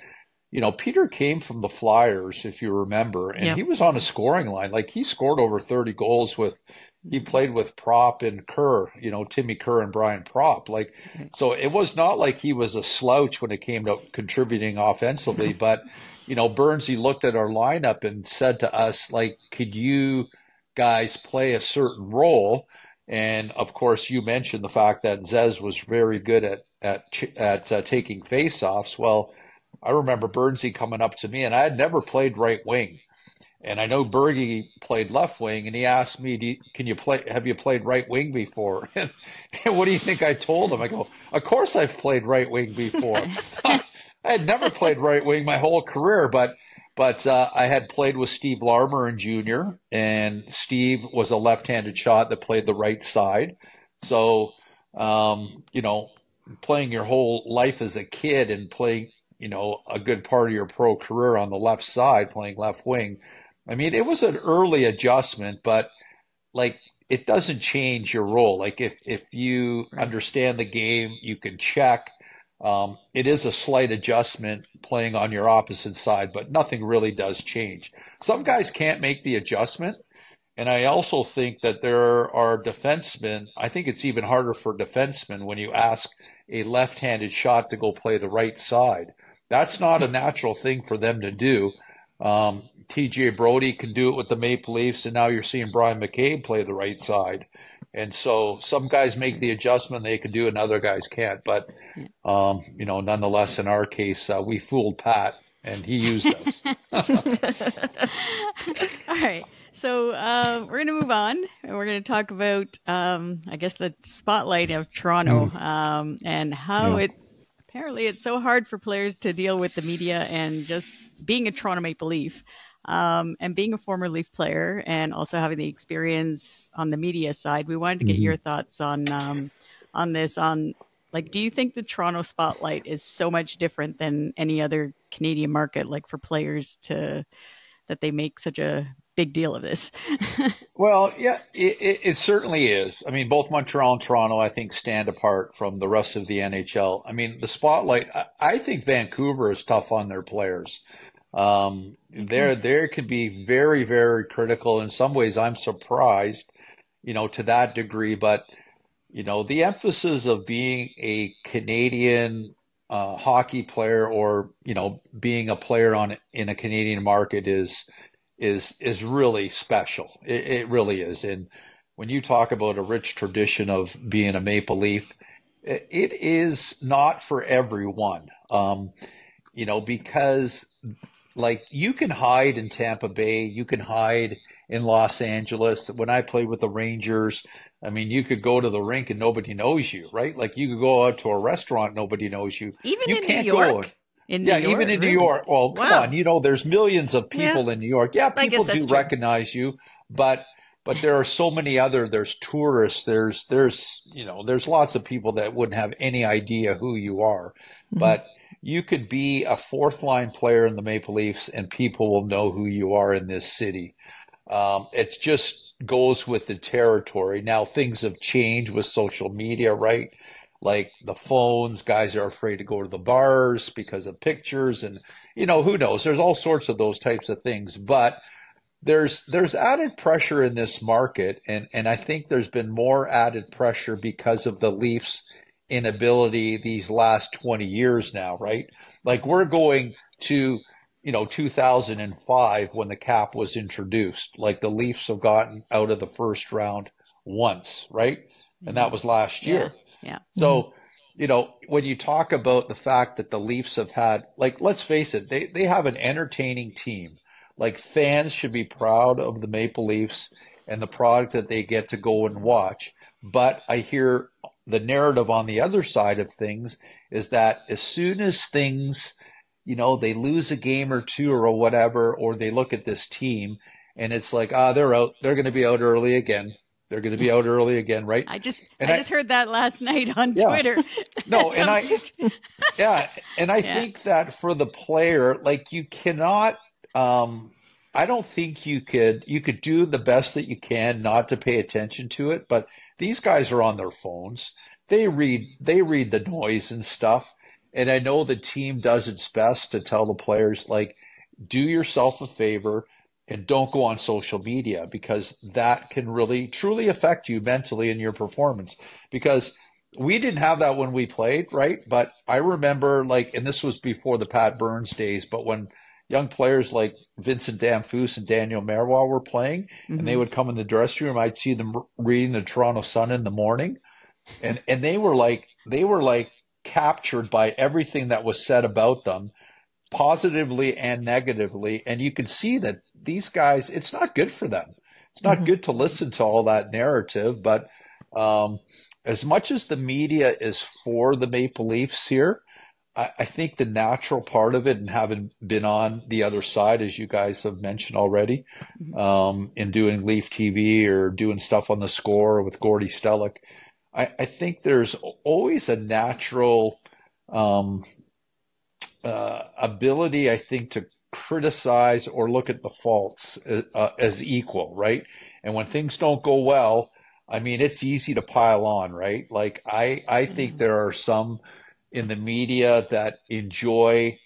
you know, Peter came from the Flyers, if you remember, and yeah. he was on a scoring line. Like he scored over 30 goals with, he played with Propp and Kerr, you know, Timmy Kerr and Brian Propp. Like, so it was not like he was a slouch when it came to contributing offensively, but, you know, Burns, he looked at our lineup and said to us, like, could you guys play a certain role? And of course, you mentioned the fact that Zez was very good at, at, at uh, taking faceoffs. Well, I remember Burnsy coming up to me, and I had never played right wing. And I know Bergie played left wing, and he asked me, you, "Can you play? Have you played right wing before?" And, and, what do you think I told him? I go, "Of course I've played right wing before. I had never played right wing my whole career, but but uh, I had played with Steve Larmer in junior, and Steve was a left-handed shot that played the right side. So, um, you know, playing your whole life as a kid and playing, you know, a good part of your pro career on the left side, playing left wing. I mean, it was an early adjustment, but like it doesn't change your role. Like if if you right. understand the game, you can check um, it is a slight adjustment playing on your opposite side, but nothing really does change. Some guys can't make the adjustment. And I also think that there are defensemen. I think it's even harder for defensemen when you ask a left handed shot to go play the right side. That's not a natural thing for them to do. Um, TJ Brodie can do it with the Maple Leafs, and now you're seeing Brian McCabe play the right side. And so some guys make the adjustment they can do and other guys can't. But, um, you know, nonetheless, in our case, uh, we fooled Pat and he used us. All right. So uh, we're going to move on and we're going to talk about, um, I guess, the spotlight of Toronto mm. um, and how yeah. it apparently it's so hard for players to deal with the media and just being a Toronto Maple Leaf. Um, and being a former Leaf player and also having the experience on the media side, we wanted to get mm-hmm. your thoughts on um, on this. On like, do you think the Toronto spotlight is so much different than any other Canadian market? Like for players to that they make such a big deal of this. well, yeah, it, it, it, certainly is. I mean, both Montreal and Toronto, I think, stand apart from the rest of the NHL. I mean, the spotlight. I, I think Vancouver is tough on their players. Um, okay. There, there could be very, very critical. In some ways, I'm surprised, you know, to that degree. But you know, the emphasis of being a Canadian uh, hockey player, or you know, being a player on in a Canadian market is is is really special. It, it really is. And when you talk about a rich tradition of being a Maple Leaf, it, it is not for everyone. Um, you know, because like you can hide in Tampa Bay, you can hide in Los Angeles. When I played with the Rangers, I mean, you could go to the rink and nobody knows you, right? Like you could go out to a restaurant, nobody knows you. Even you in can't New York. In yeah, New even in New York. Well, come wow. on, you know, there's millions of people yeah. in New York. Yeah, people do true. recognize you, but but there are so many other. There's tourists. There's there's you know there's lots of people that wouldn't have any idea who you are, mm-hmm. but you could be a fourth line player in the Maple Leafs and people will know who you are in this city. Um, it just goes with the territory. Now things have changed with social media, right? Like the phones, guys are afraid to go to the bars because of pictures and, you know, who knows? There's all sorts of those types of things, but there's, there's added pressure in this market. And, and I think there's been more added pressure because of the Leafs inability these last 20 years now, right? Like we're going to, you know, 2005 when the cap was introduced. Like the Leafs have gotten out of the first round once, right? And that mm-hmm. was last year. Yeah. Yeah. So, you know, when you talk about the fact that the Leafs have had, like, let's face it, they, they have an entertaining team. Like fans should be proud of the Maple Leafs and the product that they get to go and watch. But I hear the narrative on the other side of things is that as soon as things, you know, they lose a game or two or whatever, or they look at this team and it's like, ah, they're out, they're going to be out early again. They're going to be out early again, right? I just, and I, I just heard that last night on yeah. Twitter. no, and I, yeah, and I yeah. think that for the player, like you cannot, um, I don't think you could, you could do the best that you can not to pay attention to it, but these guys are on their phones. They read they read the noise and stuff. And I know the team does its best to tell the players like do yourself a favor and don't go on social media because that can really truly affect you mentally in your performance because we didn't have that when we played, right? But I remember like, and this was before the Pat Burns days, but when young players like Vincent Damphousse and Daniel Marois were playing, mm-hmm. and they mm-hmm. would come in the dressing room. I'd see them reading the Toronto Sun in the morning, and and they were like they were like captured by everything that was said about them, positively and negatively. And you can see that these guys, it's not good for them. It's not mm-hmm. good to listen to all that narrative, but um, as much as the media is for the Maple Leafs here, I, I, think the natural part of it, and having been on the other side, as you guys have mentioned already, mm-hmm. um, in doing Leaf TV or doing stuff on the score with Gordy Stellick, I, I think there's always a natural um, uh, ability, I think, to criticize or look at the faults uh, as equal, right? And when things don't go well, I mean, it's easy to pile on, right? Like I, I think mm-hmm. there are some in the media that enjoy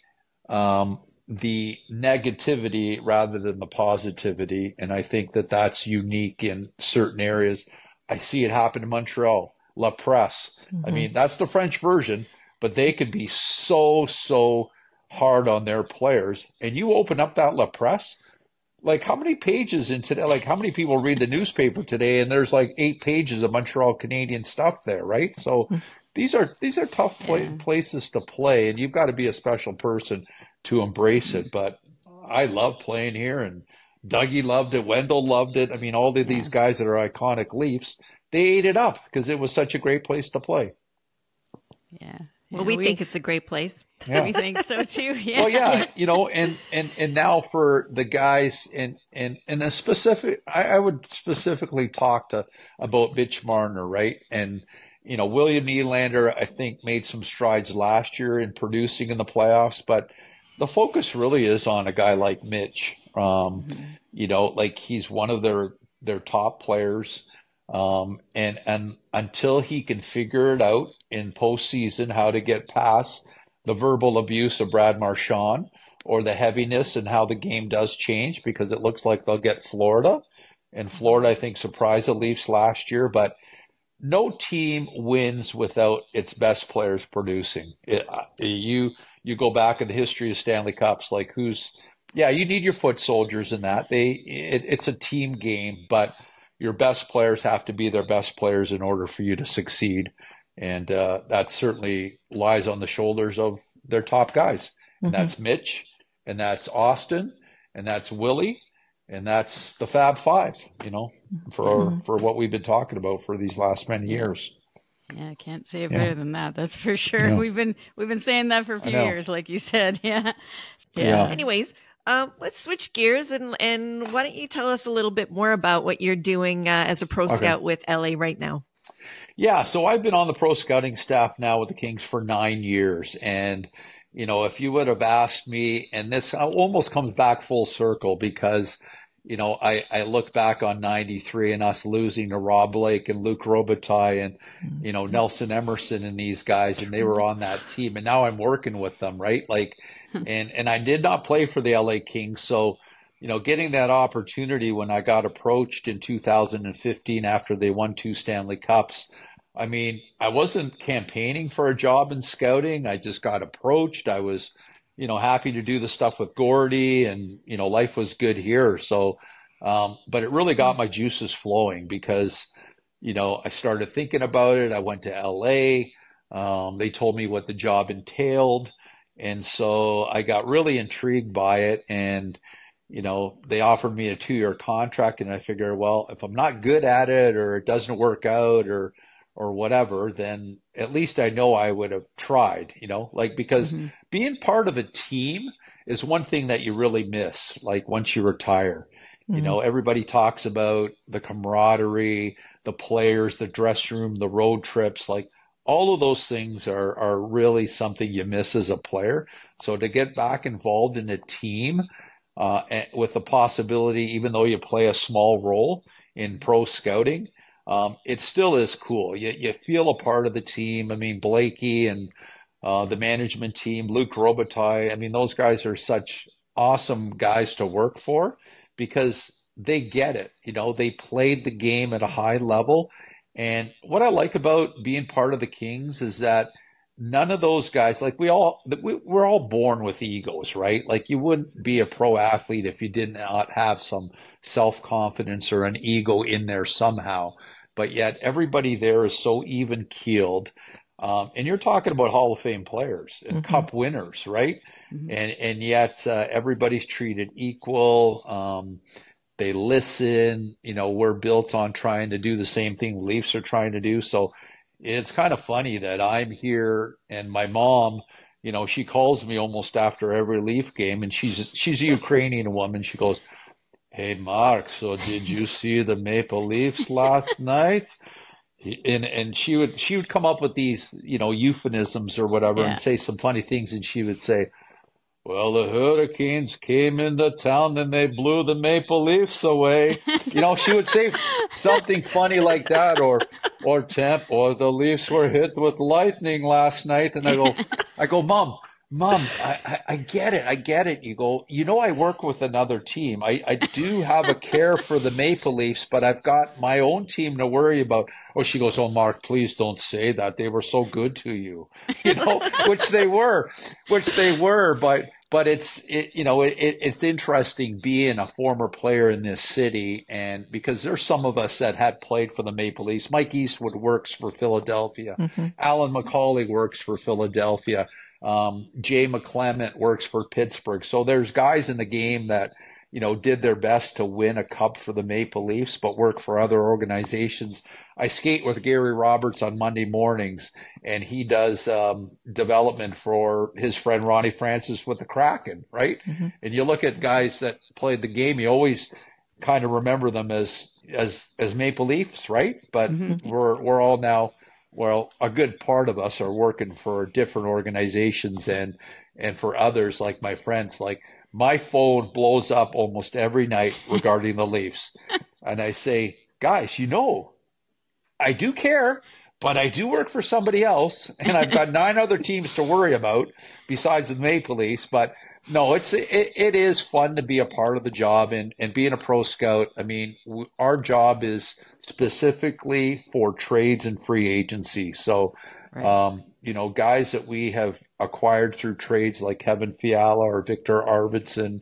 um, the negativity rather than the positivity, and I think that that's unique in certain areas. I see it happen in Montreal, La Presse. Mm-hmm. I mean, that's the French version, but they could be so so hard on their players. And you open up that La Presse, like how many pages in today? Like how many people read the newspaper today? And there's like eight pages of Montreal Canadian stuff there, right? So hmm. these are these are tough play, places to play, and you've got to be a special person to embrace it. But I love playing here, and Dougie loved it. Wendel loved it. I mean, all of these guys that are iconic Leafs, they ate it up because it was such a great place to play. Yeah, well, we, we, think it's a great place. Yeah. we think so too. Yeah. Well, yeah, you know, and and and now for the guys, and and and a specific, I, I would specifically talk to about Mitch Marner, right? And you know, William Nylander, I think made some strides last year in producing in the playoffs, but the focus really is on a guy like Mitch. Um, mm-hmm. You know, like he's one of their their top players. Um, and and until he can figure it out in postseason how to get past the verbal abuse of Brad Marchand or the heaviness and how the game does change because it looks like they'll get Florida. And Florida, I think, surprised the Leafs last year, but no team wins without its best players producing. It, uh, you you go back in the history of Stanley Cups, like who's yeah, you need your foot soldiers in that. They it, it's a team game, but your best players have to be their best players in order for you to succeed. And uh, that certainly lies on the shoulders of their top guys. And mm-hmm. that's Mitch, and that's Auston, and that's Willie, and that's the Fab Five, you know, for mm-hmm. for what we've been talking about for these last many years. Yeah, I can't say it yeah. better than that. That's for sure. Yeah. We've been we've been saying that for a few years, like you said. Yeah. Yeah. yeah. Anyways, um, let's switch gears and and why don't you tell us a little bit more about what you're doing uh, as a pro okay. scout with LA right now? Yeah, so I've been on the pro scouting staff now with the Kings for nine years. And, you know, if you would have asked me, and this almost comes back full circle because, you know, I, I look back on 93 and us losing to Rob Blake and Luc Robitaille and, you know, Nelson Emerson and these guys, and they were on that team. And now I'm working with them, right? Like, hmm. and, and I did not play for the LA Kings. So, you know, getting that opportunity when I got approached in 2015 after they won two Stanley Cups, I mean, I wasn't campaigning for a job in scouting. I just got approached. I was, you know, happy to do the stuff with Gordy and, you know, life was good here. So, um, but it really got my juices flowing because, you know, I started thinking about it. I went to LA. Um, they told me what the job entailed. And so I got really intrigued by it. And, you know, they offered me a two year contract. And I figured, well, if I'm not good at it or it doesn't work out or, or whatever, then at least I know I would have tried, you know, like because mm-hmm. being part of a team is one thing that you really miss, like once you retire. Mm-hmm. You know, everybody talks about the camaraderie, the players, the dress room, the road trips, like all of those things are, are really something you miss as a player. So to get back involved in a team, uh, with the possibility, even though you play a small role in pro scouting, um, it still is cool. You, you feel a part of the team. I mean, Blakey and uh, the management team, Luc Robitaille. I mean, those guys are such awesome guys to work for because they get it. You know, they played the game at a high level. And what I like about being part of the Kings is that none of those guys, like we all, we're all born with egos, right? Like you wouldn't be a pro athlete if you did not have some self confidence or an ego in there somehow but yet everybody there is so even keeled. Um, and you're talking about Hall of Fame players and mm-hmm. Cup winners, right? Mm-hmm. And and yet uh, everybody's treated equal. Um, they listen. You know, we're built on trying to do the same thing Leafs are trying to do. So it's kind of funny that I'm here and my mom. You know, she calls me almost after every Leaf game, and she's she's a Ukrainian woman. She goes, "Hey, Mark, so did you see the Maple Leafs last night?" and and she would she would come up with these you know euphemisms or whatever yeah. and say some funny things and she would say well the hurricanes came into town and they blew the maple leafs away you know she would say something funny like that or or temp or the leafs were hit with lightning last night and i go i go mom Mom, I, I, I, get it. I get it. You go, you know, I work with another team. I, I do have a care for the Maple Leafs, but I've got my own team to worry about. Oh, she goes, Oh, Mark, please don't say that. They were so good to you, you know, which they were, which they were. But, but it's, it, you know, it, it's interesting being a former player in this city. And because there's some of us that had played for the Maple Leafs. Mike Eastwood works for Philadelphia. Mm-hmm. Alyn McCauley works for Philadelphia. Um, Jay McClement works for Pittsburgh. So there's guys in the game that, you know, did their best to win a cup for the Maple Leafs, but work for other organizations. I skate with Gary Roberts on Monday mornings, and he does um, development for his friend Ronnie Francis with the Kraken, right? Mm-hmm. And you look at guys that played the game, you always kind of remember them as as as Maple Leafs, right? But mm-hmm. we're we're all now well, a good part of us are working for different organizations and and for others like my friends like my phone blows up almost every night regarding the Leafs. And I say, guys, you know, I do care, but I do work for somebody else and I've got nine other teams to worry about besides the Maple Leafs. But no, it's it, it is fun to be a part of the job and, and being a pro scout. I mean, our job is specifically for trades and free agency. So, right. um, you know, guys that we have acquired through trades like Kevin Fiala or Viktor Arvidsson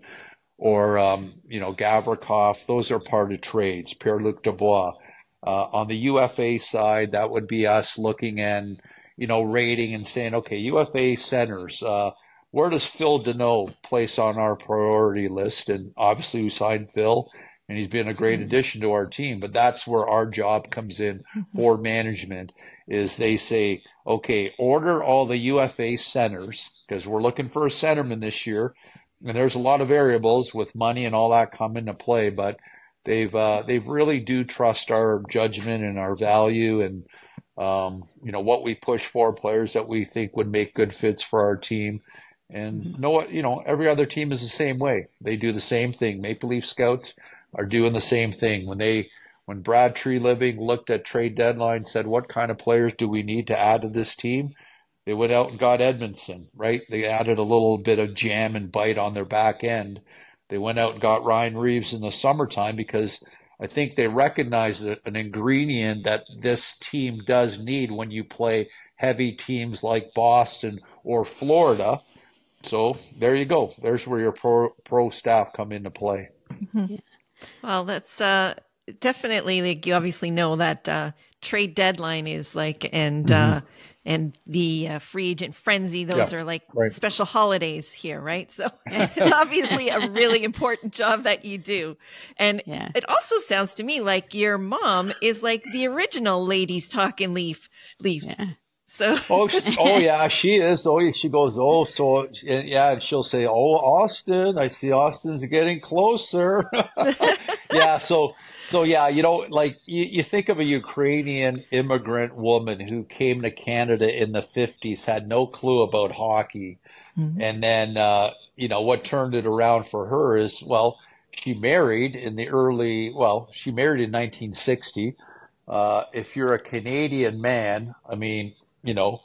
or, um, you know, Gavrikov, those are part of trades. Pierre Luc Dubois. Uh, on the UFA side, that would be us looking and, you know, rating and saying, okay, UFA centers, uh, where does Phil Danault place on our priority list? And obviously, we signed Phil, and he's been a great mm-hmm. addition to our team. But that's where our job comes in mm-hmm. for management. Is they say, okay, order all the UFA centers because we're looking for a centerman this year, and there's a lot of variables with money and all that come into play. But they've uh, they've really do trust our judgment and our value and um, you know what we push for players that we think would make good fits for our team and mm-hmm. know what, you know, every other team is the same way. They do the same thing. Maple Leaf Scouts are doing the same thing. When they, when Brad Treliving looked at trade deadline, said, what kind of players do we need to add to this team? They went out and got Edmundson, right? They added a little bit of jam and bite on their back end. They went out and got Ryan Reaves in the summertime because I think they recognize an ingredient that this team does need when you play heavy teams like Boston or Florida so there you go. There's where your pro pro staff come into play. Mm-hmm. Well, that's uh, definitely like you obviously know that uh, trade deadline is like and mm-hmm. uh, and the uh, free agent frenzy. Those yeah, are like right. special holidays here, right? So it's obviously a really important job that you do. And yeah. it also sounds to me like your mom is like the original ladies talking leaf leaves. Yeah. So oh she, oh yeah she is. Oh she goes oh so yeah and she'll say oh Auston I see Auston's getting closer. Yeah so so yeah you know like you, you think of a Ukrainian immigrant woman who came to Canada in the 50s had no clue about hockey. Mm-hmm. and then uh, you know what turned it around for her is well she married in the early well she married in 1960 uh, if you're a Canadian man, I mean, you know,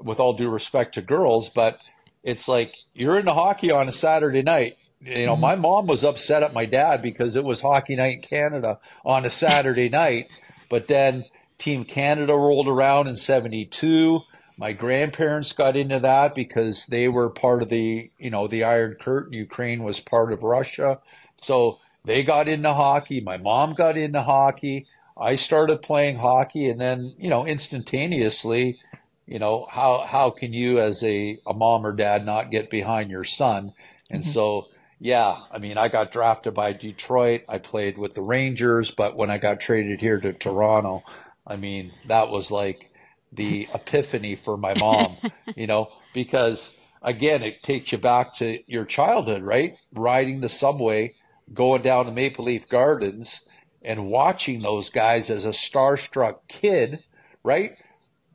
with all due respect to girls, but it's like you're into hockey on a Saturday night. You know, mm-hmm. my mom was upset at my dad because it was hockey night in Canada on a Saturday night, but then Team Canada rolled around in 72. My grandparents got into that because they were part of the, you know, the Iron Curtain. Ukraine was part of Russia. So they got into hockey. My mom got into hockey. I started playing hockey and then, you know, instantaneously you know, how how can you as a, a mom or dad not get behind your son? And mm-hmm. so yeah, I mean, I got drafted by Detroit. I played with the Rangers, but when I got traded here to Toronto, I mean, that was like the epiphany for my mom, you know, because again, it takes you back to your childhood, right? Riding the subway, going down to Maple Leaf Gardens and watching those guys as a starstruck kid, right?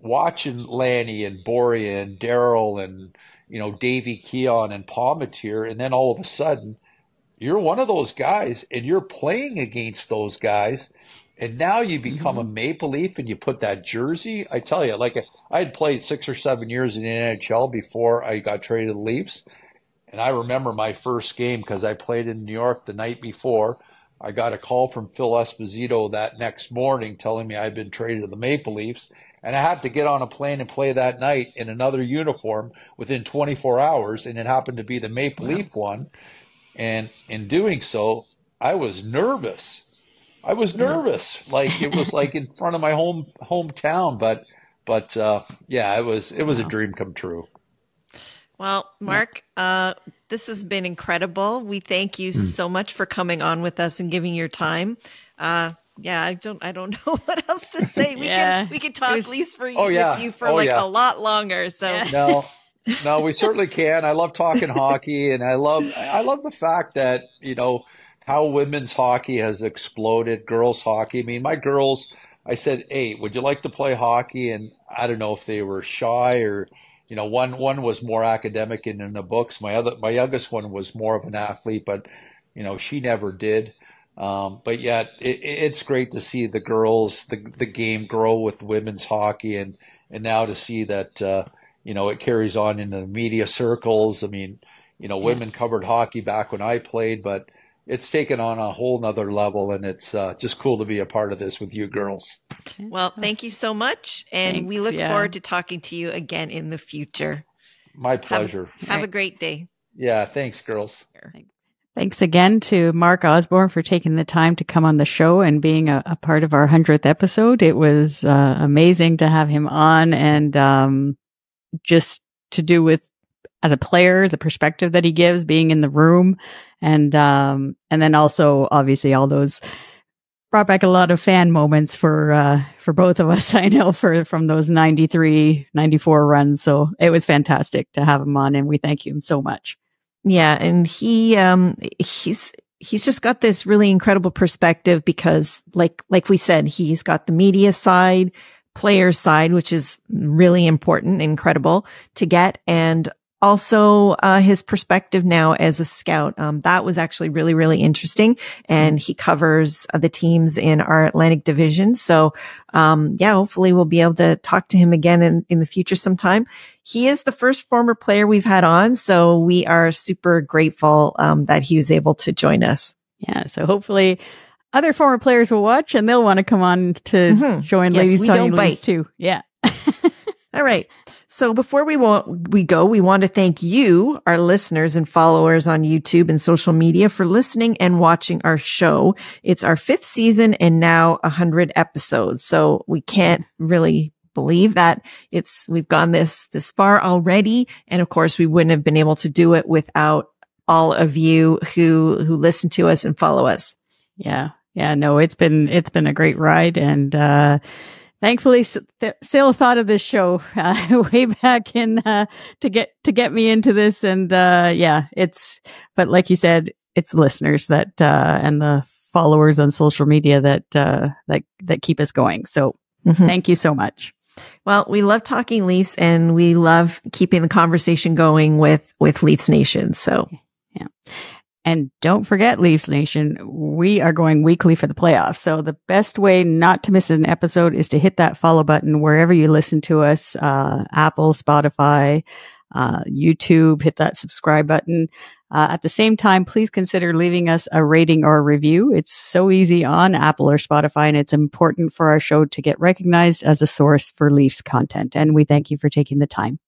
Watching Lanny and Borje and Darryl and, you know, Davey Keon and Palmateer. And then all of a sudden, you're one of those guys and you're playing against those guys. And now you become mm-hmm. a Maple Leaf and you put that jersey. I tell you, like I had played six or seven years in the NHL before I got traded to the Leafs. And I remember my first game because I played in New York the night before. I got a call from Phil Esposito that next morning telling me I'd been traded to the Maple Leafs. And I had to get on a plane and play that night in another uniform within 24 hours. And it happened to be the Maple wow. Leaf one. And in doing so, I was nervous. I was nervous. Like it was like in front of my home hometown. But, but, uh, yeah, it was, it was wow. a dream come true. Well, Mark, uh, this has been incredible. We thank you mm. so much for coming on with us and giving your time. Uh, yeah, I don't, I don't know what else to say. We yeah. can, we can talk was, Leafs for oh, yeah. with you for oh, like yeah. a lot longer. So yeah. no, no, we certainly can. I love talking hockey, and I love, I love the fact that you know how women's hockey has exploded, girls hockey. I mean, my girls. I said, "Hey, would you like to play hockey?" And I don't know if they were shy or you know, one one was more academic and in the books. My other, my youngest one was more of an athlete, but you know, she never did. Um, but yet, it, it's great to see the girls, the the game grow with women's hockey, and and now to see that uh, you know it carries on into the media circles. I mean, you know, yeah. women covered hockey back when I played, but it's taken on a whole nother level and it's uh, just cool to be a part of this with you girls. Well thank you so much and Thanks, we look yeah. forward to talking to you again in the future. My pleasure. have, have a great day. Yeah thanks girls. Thanks again to mark osborne for taking the time to come on the show and being a, a part of our 100th episode it was uh, amazing to have him on and um, just to do with as a player, the perspective that he gives, being in the room, and um, and then also obviously all those brought back a lot of fan moments for uh, for both of us. I know for from those 93, 94 runs. So it was fantastic to have him on, and we thank him so much. Yeah, and he um he's he's just got this really incredible perspective because like like we said, he's got the media side, player side, which is really important, incredible to get, and also uh, his perspective now as a scout. Um, that was actually really, really interesting. And he covers uh, the teams in our Atlantic division. So, um, yeah, hopefully we'll be able to talk to him again in, in the future sometime. He is the first former player we've had on. So we are super grateful um, that he was able to join us. Yeah. So hopefully other former players will watch and they'll want to come on to mm-hmm. join yes, Ladies Talking Leafs too. Yeah. All right. So before we want, we go, we want to thank you, our listeners and followers on YouTube and social media for listening and watching our show. It's our fifth season and now a hundred episodes. So we can't really believe that it's, we've gone this, this far already. And of course we wouldn't have been able to do it without all of you who, who listen to us and follow us. Yeah. Yeah. No, it's been, it's been a great ride and, uh, thankfully Sale thought of this show uh, way back in uh, to get to get me into this and uh, yeah it's but like you said it's the listeners that uh, and the followers on social media that uh, that that keep us going. So mm-hmm. thank you so much. Well we love talking leafs and we love keeping the conversation going with with leafs nation. So yeah and don't forget, Leafs Nation, we are going weekly for the playoffs. So the best way not to miss an episode is to hit that follow button wherever you listen to us, uh, Apple, Spotify, uh, YouTube, hit that subscribe button. Uh, at the same time, please consider leaving us a rating or a review. It's so easy on Apple or Spotify, and it's important for our show to get recognized as a source for Leafs content. And we thank you for taking the time.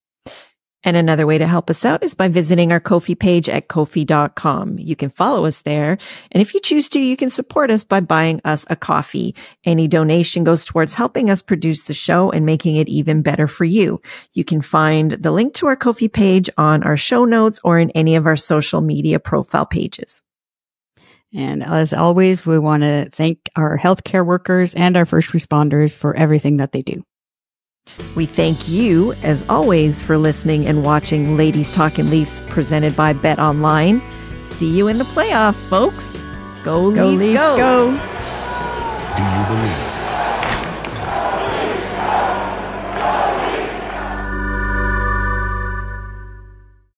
And another way to help us out is by visiting our Ko-fi page at kofi.com. You can follow us there. And if you choose to, you can support us by buying us a coffee. Any donation goes towards helping us produce the show and making it even better for you. You can find the link to our Ko-fi page on our show notes or in any of our social media profile pages. And as always, we want to thank our healthcare workers and our first responders for everything that they do. We thank you, as always, for listening and watching Ladies Talking Leafs presented by Bet Online. See you in the playoffs, folks. Go, Go Leafs, Leafs, go. go. Do you believe?